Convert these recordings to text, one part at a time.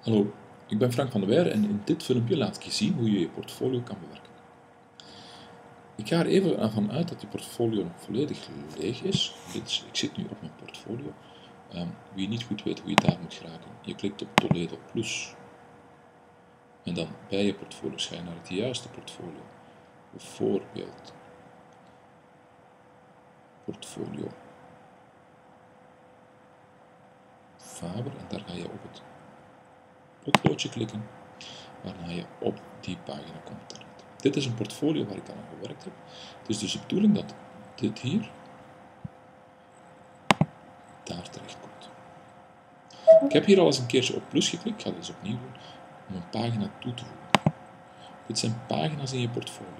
Hallo, ik ben Frank van der Weijeren en in dit filmpje laat ik je zien hoe je je portfolio kan bewerken. Ik ga er even van uit dat je portfolio nog volledig leeg is. Dit ik zit nu op mijn portfolio. Um, wie niet goed weet hoe je daar moet geraken, je klikt op Toledo Plus. En dan bij je portfolio je naar het juiste portfolio. Bijvoorbeeld portfolio Faber en daar ga je op het potloodje klikken, waarna je op die pagina komt terecht. Dit is een portfolio waar ik aan gewerkt heb. Het is dus de bedoeling dat dit hier daar terecht komt. Ik heb hier al eens een keertje op plus geklikt, ik ga eens opnieuw doen, om een pagina toe te voegen. Dit zijn pagina's in je portfolio.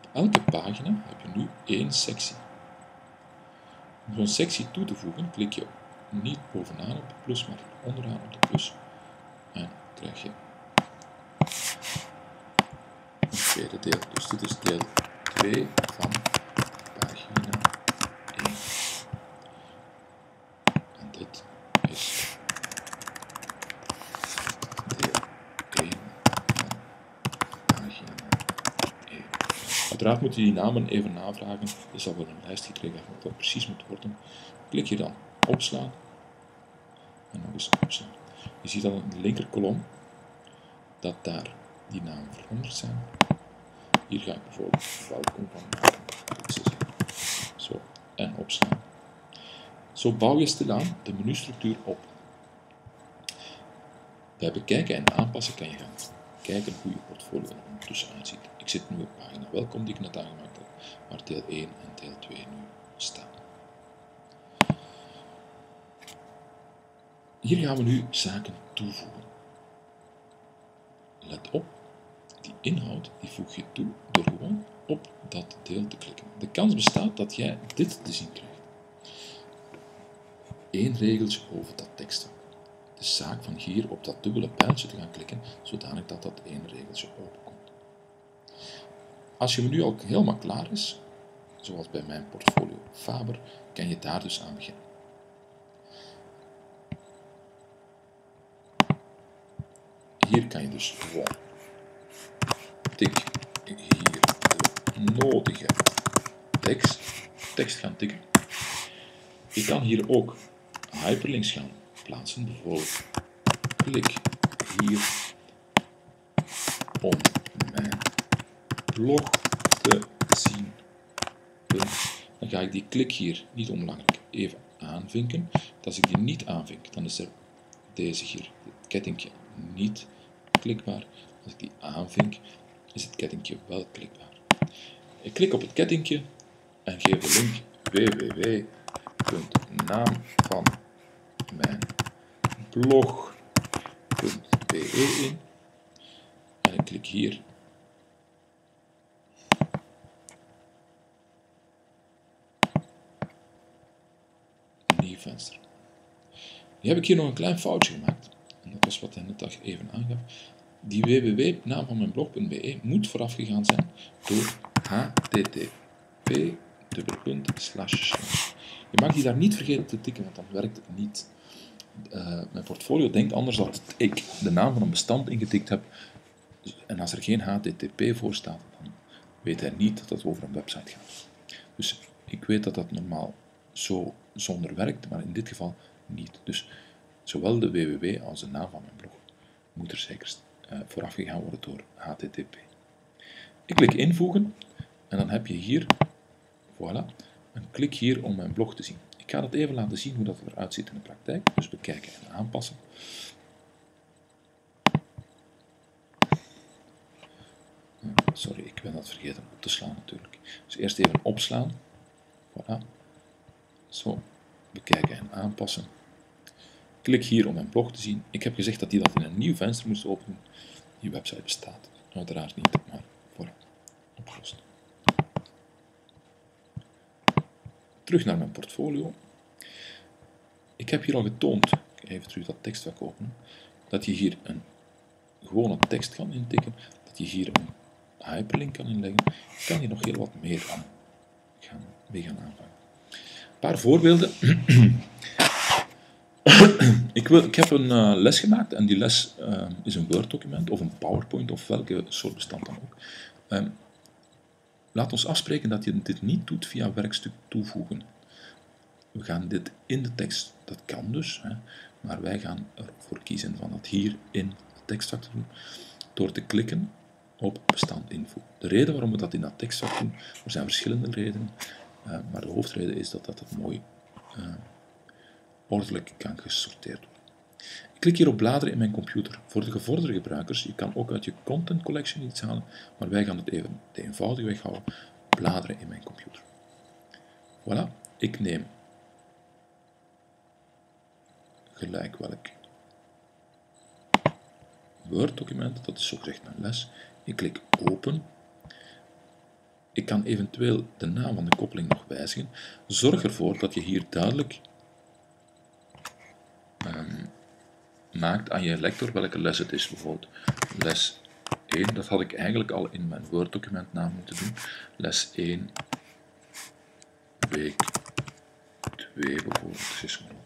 Op elke pagina heb je nu één sectie. Om zo'n sectie toe te voegen, klik je niet bovenaan op de plus, maar onderaan op de plus. En krijg je een tweede deel. Dus dit is deel 2 van pagina 1. En dit is deel 1 van pagina 1. Uiteraard moet je die namen even navragen. Je zal wel een lijst gekregen hebben wat precies moet worden. Klik je dan opslaan en nog eens opslaan. Je ziet dan in de linker kolom dat daar die namen veranderd zijn. Hier ga ik bijvoorbeeld welkom van maken. Zo, en opslaan. Zo bouw je stilaan de menustructuur op. Bij bekijken en aanpassen kan je gaan kijken hoe je portfolio er ondertussen uitziet. Ik zit nu op pagina welkom die ik net aangemaakt heb, waar deel 1 en deel 2 nu staan. Hier gaan we nu zaken toevoegen. Let op, die inhoud die voeg je toe door gewoon op dat deel te klikken. De kans bestaat dat jij dit te zien krijgt. Eén regeltje over dat teksten. De zaak van hier op dat dubbele pijltje te gaan klikken, zodanig dat dat één regeltje openkomt. Als je nu al helemaal klaar is, zoals bij mijn portfolio Faber, kan je daar dus aan beginnen. Hier kan je dus gewoon tik hier de nodige tekst, tekst gaan tikken. Je kan hier ook hyperlinks gaan plaatsen. Bijvoorbeeld klik hier om mijn blog te zien. Dan ga ik die klik hier niet onbelangrijk even aanvinken. Als ik die niet aanvink, dan is er deze hier, het kettingje, niet klikbaar. Als ik die aanvink, is het kettingje wel klikbaar. Ik klik op het kettingje en geef de link www.naam van mijn blog.be in en ik klik hier nieuw venster. Nu heb ik hier nog een klein foutje gemaakt. En dat was wat hij net even aangaf die www-naam van mijn blog.be moet vooraf gegaan zijn door http Je mag die daar niet vergeten te tikken, want dan werkt het niet. Uh, mijn portfolio denkt anders dat ik de naam van een bestand ingetikt heb en als er geen http voor staat, dan weet hij niet dat het over een website gaat. Dus ik weet dat dat normaal zo zonder werkt, maar in dit geval niet. Dus zowel de www als de naam van mijn blog moet er zeker uh, vooraf gegaan worden door HTTP. Ik klik invoegen en dan heb je hier, voilà, een klik hier om mijn blog te zien. Ik ga dat even laten zien hoe dat eruit ziet in de praktijk, dus bekijken en aanpassen. Eh, sorry, ik ben dat vergeten op te slaan natuurlijk. Dus eerst even opslaan. Voilà. Zo, bekijken en aanpassen. Klik hier om mijn blog te zien. Ik heb gezegd dat hij dat in een nieuw venster moest openen. Die website bestaat uiteraard niet, maar voor opgelost. Terug naar mijn portfolio. Ik heb hier al getoond, even terug dat tekstvak openen, dat je hier een gewone tekst kan intikken, dat je hier een hyperlink kan inleggen. Kan hier nog heel wat meer aan gaan, mee gaan aanvangen. Een paar voorbeelden. ik, wil, ik heb een uh, les gemaakt en die les uh, is een Word-document of een PowerPoint of welke soort bestand dan ook. Um, laat ons afspreken dat je dit niet doet via werkstuk toevoegen. We gaan dit in de tekst, dat kan dus, hè, maar wij gaan ervoor kiezen van dat hier in de tekstvak te doen, door te klikken op bestand info. De reden waarom we dat in dat tekstvak doen, er zijn verschillende redenen, uh, maar de hoofdreden is dat dat het mooi ordelijk kan gesorteerd worden. Ik klik hier op bladeren in mijn computer. Voor de gevorderde gebruikers, je kan ook uit je content collection iets halen, maar wij gaan het even de eenvoudige weg houden. Bladeren in mijn computer. Voilà, ik neem gelijk welk Word-document, dat is zogezegd mijn les. Ik klik open. Ik kan eventueel de naam van de koppeling nog wijzigen. Zorg ervoor dat je hier duidelijk maakt aan je lector welke les het is. Bijvoorbeeld les 1, dat had ik eigenlijk al in mijn Word-document naam moeten doen. Les 1, week 2 bijvoorbeeld, 600.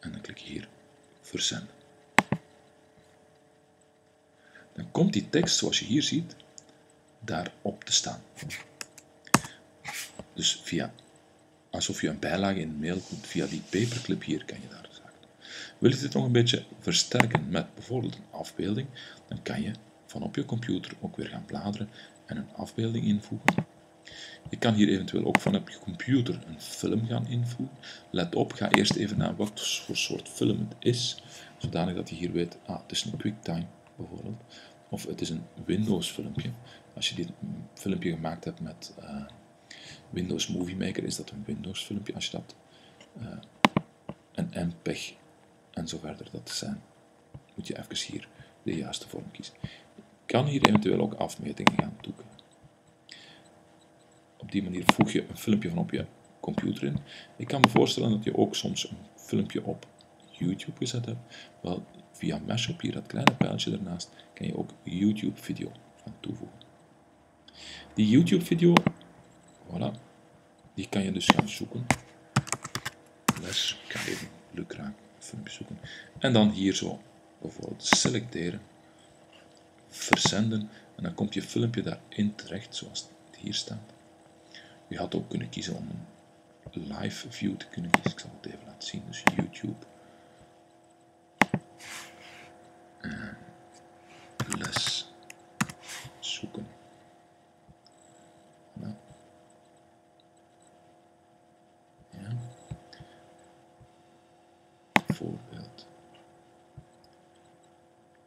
En dan klik je hier verzenden. Dan komt die tekst, zoals je hier ziet, daarop te staan. Dus via, alsof je een bijlage in een mail komt, via die paperclip hier kan je daar wil je dit nog een beetje versterken met bijvoorbeeld een afbeelding, dan kan je van op je computer ook weer gaan bladeren en een afbeelding invoegen. Je kan hier eventueel ook van op je computer een film gaan invoegen. Let op, ga eerst even naar wat voor soort film het is, zodanig dat je hier weet, ah, het is een QuickTime bijvoorbeeld, of het is een Windows filmpje. Als je dit filmpje gemaakt hebt met uh, Windows Movie Maker, is dat een Windows filmpje. Als je dat uh, een MPEG en zo verder dat zijn, moet je even hier de juiste vorm kiezen. Je kan hier eventueel ook afmetingen gaan toeken. Op die manier voeg je een filmpje van op je computer in. Ik kan me voorstellen dat je ook soms een filmpje op YouTube gezet hebt. Wel, via Mashup, hier dat kleine pijltje ernaast, kan je ook YouTube video gaan toevoegen. Die YouTube video, voilà, die kan je dus gaan zoeken. Les, ik ga filmpje zoeken. En dan hier zo bijvoorbeeld selecteren, verzenden en dan komt je filmpje daarin terecht zoals het hier staat. Je had ook kunnen kiezen om een live view te kunnen kiezen. Ik zal het even laten zien. Dus YouTube. Les zoeken.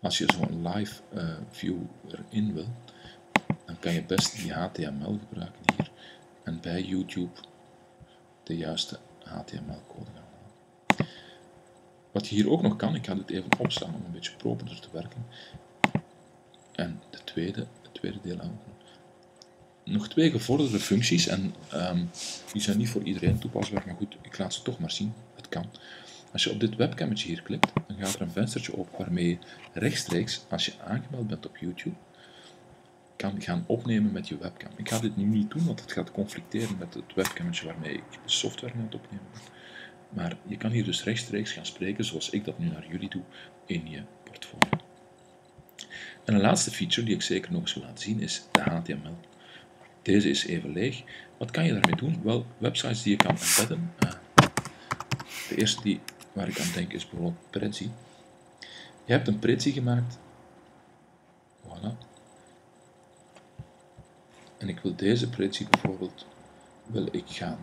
Als je zo'n live uh, view erin wil, dan kan je best die HTML gebruiken hier en bij YouTube de juiste HTML-code gaan. Wat je hier ook nog kan, ik ga dit even opslaan om een beetje properder te werken. En de tweede, het tweede deel aan. Nog twee gevorderde functies en um, die zijn niet voor iedereen toepasbaar, maar goed, ik laat ze toch maar zien. Het kan. Als je op dit webcammetje hier klikt, dan gaat er een venstertje op waarmee je rechtstreeks, als je aangemeld bent op YouTube, kan gaan opnemen met je webcam. Ik ga dit nu niet doen, want het gaat conflicteren met het webcammetje waarmee ik de software aan opnemen. Maar je kan hier dus rechtstreeks gaan spreken, zoals ik dat nu naar jullie doe, in je portfolio. En een laatste feature die ik zeker nog eens wil laten zien is de HTML. Deze is even leeg. Wat kan je daarmee doen? Wel, websites die je kan embedden. Uh, de eerste die waar ik aan denk is bijvoorbeeld Prezi. Je hebt een Prezi gemaakt. Voilà. En ik wil deze Prezi bijvoorbeeld wil ik gaan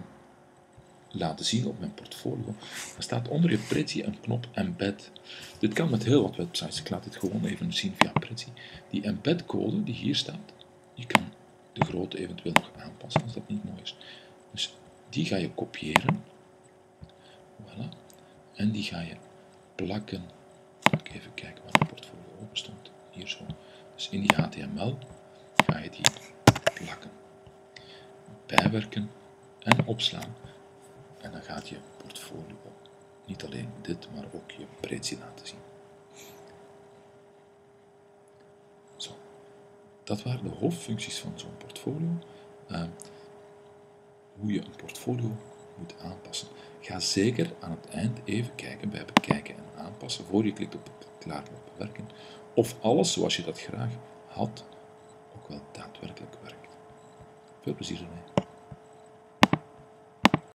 laten zien op mijn portfolio. Er staat onder je Prezi een knop Embed. Dit kan met heel wat websites. Ik laat dit gewoon even zien via Prezi. Die embed code die hier staat, je kan de grootte eventueel nog aanpassen als dat niet mooi is. Dus die ga je kopiëren. En die ga je plakken. Even kijken waar mijn portfolio open stond. Hier zo. Dus in die HTML ga je die plakken. Bijwerken en opslaan. En dan gaat je portfolio niet alleen dit, maar ook je breedte laten zien. Zo. Dat waren de hoofdfuncties van zo'n portfolio. Uh, hoe je een portfolio moet aanpassen. Ga zeker aan het eind even kijken bij bekijken en aanpassen, voor je klikt op het klaarknop bewerken, of alles zoals je dat graag had, ook wel daadwerkelijk werkt. Veel plezier ermee.